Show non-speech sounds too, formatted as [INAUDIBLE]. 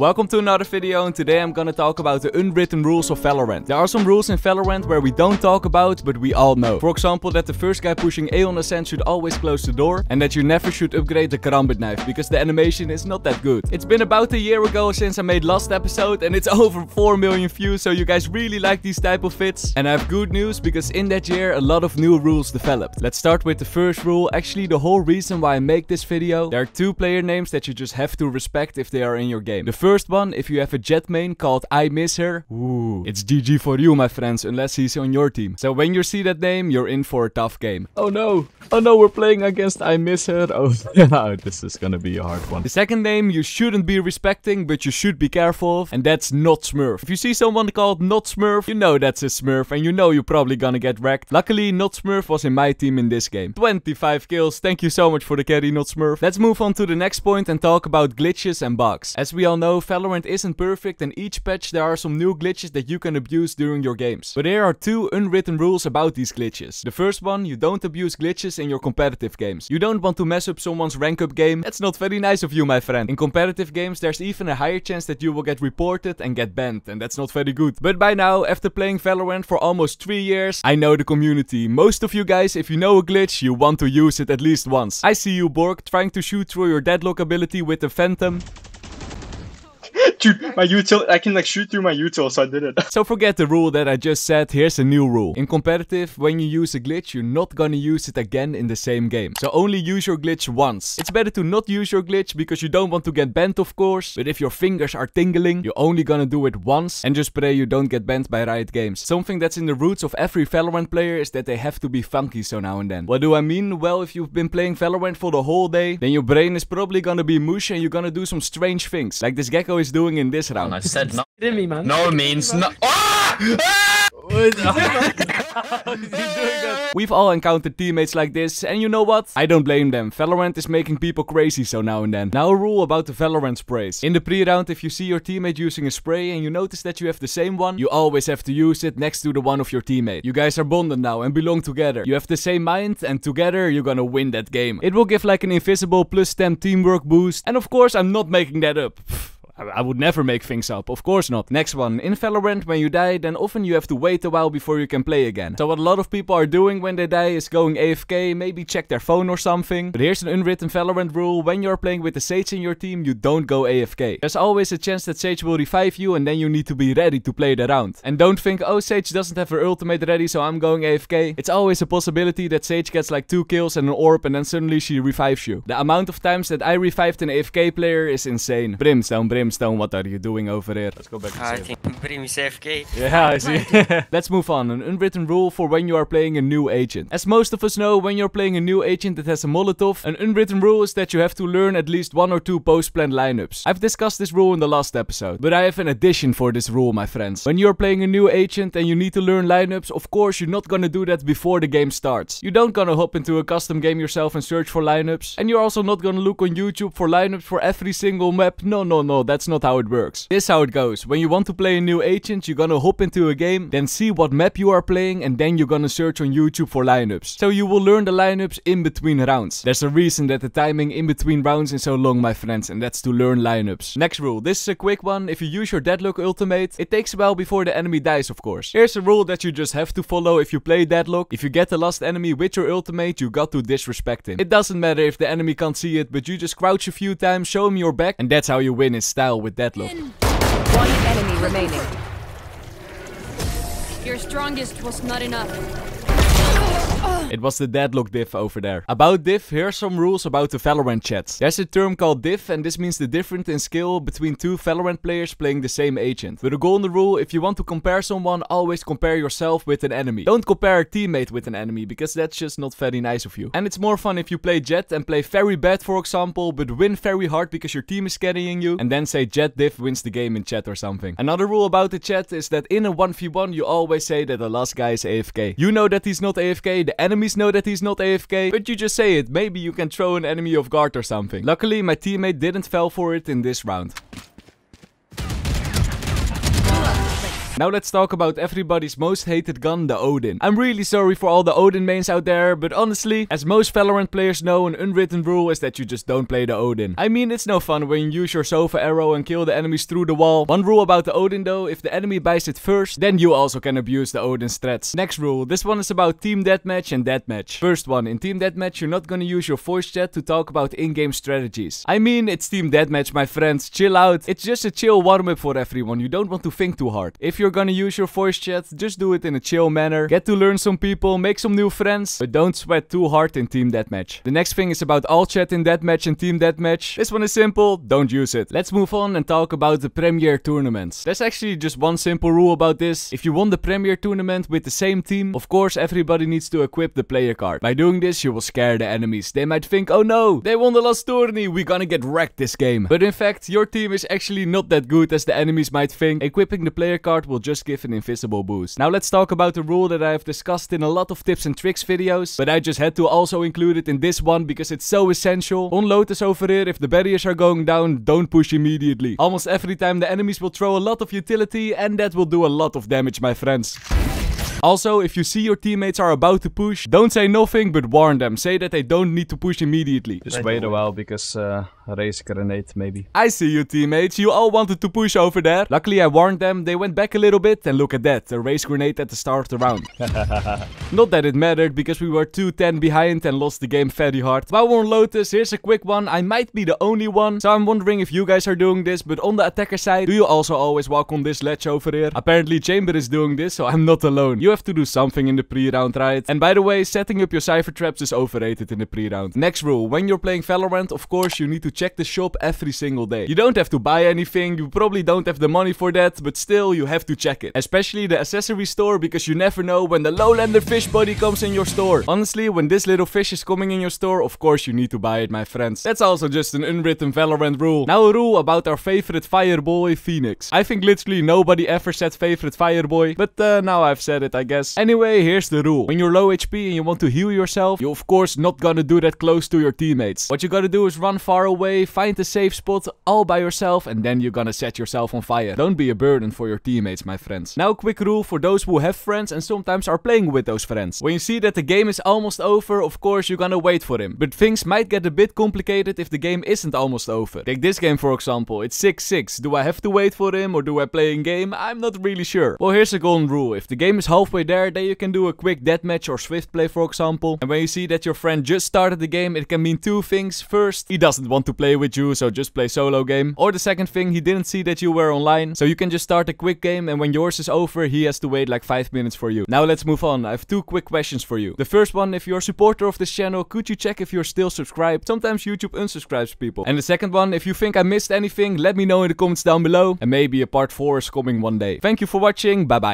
Welcome to another video and today I'm gonna talk about the unwritten rules of Valorant. There are some rules in Valorant where we don't talk about, but we all know. For example, that the first guy pushing A on Ascent should always close the door and that you never should upgrade the Karambit knife because the animation is not that good. It's been about a year ago since I made last episode and it's [LAUGHS] over 4 million views so you guys really like these type of fits. And I have good news because in that year a lot of new rules developed. Let's start with the first rule. Actually the whole reason why I make this video. There are two player names that you just have to respect if they are in your game. The first one, if you have a Jett main called I Miss Her, ooh, it's GG for you, my friends, unless he's on your team. So when you see that name, you're in for a tough game. Oh no, oh no, we're playing against I Miss Her. Oh, [LAUGHS] yeah, this is gonna be a hard one. The second name you shouldn't be respecting, but you should be careful of, and that's Not Smurf. If you see someone called Not Smurf, you know that's a Smurf, and you know you're probably gonna get wrecked. Luckily, Not Smurf was in my team in this game. 25 kills, thank you so much for the carry, Not Smurf. Let's move on to the next point and talk about glitches and bugs. As we all know, Valorant isn't perfect and each patch there are some new glitches that you can abuse during your games. But there are two unwritten rules about these glitches. The first one, you don't abuse glitches in your competitive games. You don't want to mess up someone's rank up game. That's not very nice of you, my friend. In competitive games, there's even a higher chance that you will get reported and get banned, and that's not very good. But by now, after playing Valorant for almost 3 years, I know the community. Most of you guys, if you know a glitch, you want to use it at least once. I see you, Borg, trying to shoot through your deadlock ability with the Phantom. [LAUGHS] Dude, my util, I can like shoot through my util, so I did it. So forget the rule that I just said, here's a new rule. In competitive, when you use a glitch, you're not gonna use it again in the same game. So only use your glitch once. It's better to not use your glitch because you don't want to get banned of course, but if your fingers are tingling, you're only gonna do it once and just pray you don't get banned by Riot Games. Something that's in the roots of every Valorant player is that they have to be funky so now and then. What do I mean? Well, if you've been playing Valorant for the whole day, then your brain is probably gonna be mush and you're gonna do some strange things, like this Gekko is doing in this round. I said no. [LAUGHS] Me, man. No means no. [LAUGHS] Ah! We've all encountered teammates like this, and you know what? I don't blame them. Valorant is making people crazy so now and then. Now a rule about the Valorant sprays. In the pre-round, if you see your teammate using a spray and you notice that you have the same one, you always have to use it next to the one of your teammate. You guys are bonded now and belong together. You have the same mind, and together you're gonna win that game. It will give like an invisible plus 10 teamwork boost, and of course I'm not making that up. [LAUGHS] I would never make things up, of course not. Next one, in Valorant when you die, then often you have to wait a while before you can play again. So what a lot of people are doing when they die is going AFK, maybe check their phone or something. But here's an unwritten Valorant rule, when you're playing with a Sage in your team, you don't go AFK. There's always a chance that Sage will revive you and then you need to be ready to play the round. And don't think, oh Sage doesn't have her ultimate ready so I'm going AFK. It's always a possibility that Sage gets like 2 kills and an orb and then suddenly she revives you. The amount of times that I revived an AFK player is insane. Brimstone, Brimstone, what are you doing over here? Let's go back to I save. think Brim is AFK. Yeah, I see. [LAUGHS] Let's move on. An unwritten rule for when you are playing a new agent. As most of us know, when you're playing a new agent that has a Molotov, an unwritten rule is that you have to learn at least one or two post-plant lineups. I've discussed this rule in the last episode, but I have an addition for this rule, my friends. When you're playing a new agent and you need to learn lineups, of course you're not gonna do that before the game starts. You don't gonna hop into a custom game yourself and search for lineups, and you're also not gonna look on YouTube for lineups for every single map. No, no, no, that's not how it works. This how it goes. When you want to play a new agent, you're gonna hop into a game, then see what map you are playing, and then you're gonna search on YouTube for lineups. So you will learn the lineups in between rounds. There's a reason that the timing in between rounds is so long, my friends, and that's to learn lineups. Next rule. This is a quick one. If you use your Deadlock ultimate, it takes a while before the enemy dies, of course. Here's a rule that you just have to follow if you play Deadlock. If you get the last enemy with your ultimate, you got to disrespect him. It doesn't matter if the enemy can't see it, but you just crouch a few times, show him your back, and that's how you win in style with Deadlock. One enemy remaining. Your strongest was not enough. It was the deadlock diff over there. About diff, here are some rules about the Valorant chat. There's a term called diff and this means the difference in skill between two Valorant players playing the same agent. With a golden rule, if you want to compare someone, always compare yourself with an enemy. Don't compare a teammate with an enemy because that's just not very nice of you. And it's more fun if you play Jett and play very bad for example, but win very hard because your team is carrying you and then say Jett diff wins the game in chat or something. Another rule about the chat is that in a 1v1 you always say that the last guy is AFK. You know that he's not AFK, the enemies know that he's not AFK, but you just say it. Maybe you can throw an enemy off guard or something. Luckily, my teammate didn't fall for it in this round. Now let's talk about everybody's most hated gun, the Odin. I'm really sorry for all the Odin mains out there, but honestly, as most Valorant players know, an unwritten rule is that you just don't play the Odin. I mean, it's no fun when you use your Sova arrow and kill the enemies through the wall. One rule about the Odin though, if the enemy buys it first, then you also can abuse the Odin's threats. Next rule, this one is about team deathmatch and deathmatch. First one, in team deathmatch you're not gonna use your voice chat to talk about in-game strategies. I mean, it's team deathmatch my friends, chill out. It's just a chill warm-up for everyone, you don't want to think too hard. If you're gonna use your voice chat, just do it in a chill manner. Get to learn some people, make some new friends, but don't sweat too hard in team deathmatch. The next thing is about all chat in deathmatch and team deathmatch. This one is simple, don't use it. Let's move on and talk about the Premier tournaments. There's actually just one simple rule about this. If you won the Premier tournament with the same team, of course everybody needs to equip the player card. By doing this, you will scare the enemies. They might think, oh no, they won the last tourney, we're gonna get wrecked this game. But in fact, your team is actually not that good as the enemies might think. Equipping the player card will just give an invisible boost. Now let's talk about the rule that I have discussed in a lot of tips and tricks videos, but I just had to also include it in this one because it's so essential. On Lotus over here, if the barriers are going down, don't push immediately. Almost every time the enemies will throw a lot of utility and that will do a lot of damage my friends. Also, if you see your teammates are about to push, don't say nothing but warn them. Say that they don't need to push immediately. Just wait a while because uh, Raze grenade maybe. I see you teammates, you all wanted to push over there. Luckily I warned them, they went back a little bit and look at that, a Raze grenade at the start of the round. [LAUGHS] Not that it mattered because we were 2-10 behind and lost the game very hard. We're on Lotus, here's a quick one, I might be the only one, so I'm wondering if you guys are doing this, but on the attacker side, do you also always walk on this ledge over here? Apparently Chamber is doing this, so I'm not alone. You have to do something in the pre-round, right? And by the way, setting up your Cypher traps is overrated in the pre-round. Next rule, when you're playing Valorant, of course you need to check the shop every single day. You don't have to buy anything, you probably don't have the money for that, but still you have to check it. Especially the accessory store because you never know when the lowlander fish buddy comes in your store. Honestly, when this little fish is coming in your store, of course you need to buy it, my friends. That's also just an unwritten Valorant rule. Now a rule about our favorite fireboy, Phoenix. I think literally nobody ever said favorite fireboy, but uh, now I've said it, I guess. Anyway, here's the rule. When you're low HP and you want to heal yourself, you're of course not gonna do that close to your teammates. What you gotta do is run far away, find a safe spot all by yourself, and then you're gonna set yourself on fire. Don't be a burden for your teammates, my friends. Now, quick rule for those who have friends and sometimes are playing with those friends. When you see that the game is almost over, of course you're gonna wait for him. But things might get a bit complicated if the game isn't almost over. Take this game for example, it's 6-6. Do I have to wait for him or do I play in game? I'm not really sure. Well, here's a golden rule. If the game is halfway there, then you can do a quick deathmatch or swift play for example. And when you see that your friend just started the game, it can mean two things. First, he doesn't want to play with you, so just play solo game. Or the second thing, he didn't see that you were online, so you can just start a quick game and when yours is over, he has to wait like 5 minutes for you. Now let's move on. I have two quick questions for you. The first one, if you're a supporter of this channel, could you check if you're still subscribed? Sometimes YouTube unsubscribes people. And the second one, if you think I missed anything, let me know in the comments down below. And maybe a part 4 is coming one day. Thank you for watching, bye bye.